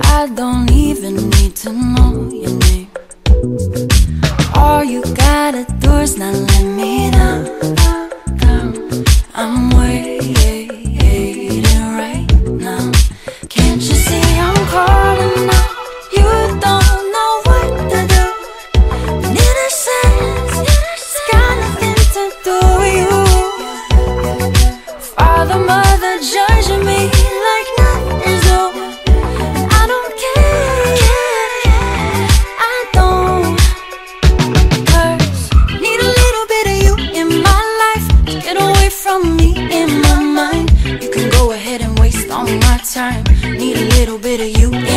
I don't even need to know your. time. Need a little bit of you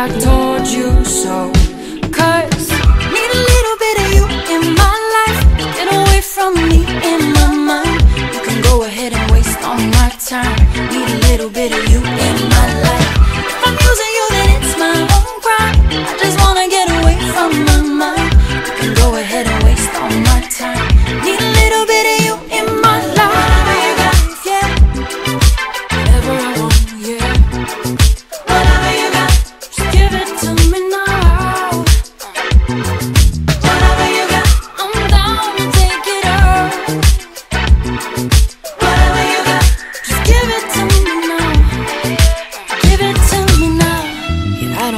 I don't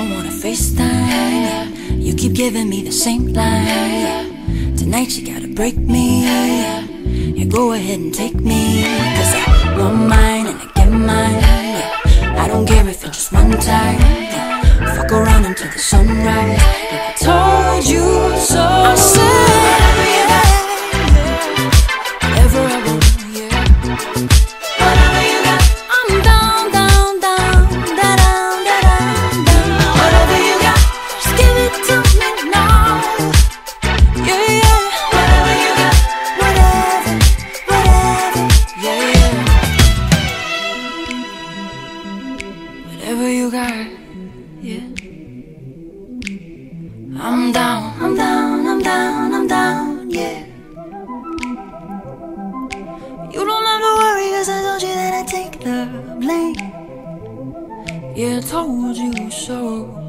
don't wanna FaceTime. You keep giving me the same line. Tonight you gotta break me. Yeah, go ahead and take me. Cause I want you got. Yeah. I'm down, I'm down, I'm down, I'm down, yeah. You don't have to worry, cause I told you that I take the blame. Yeah, told you so.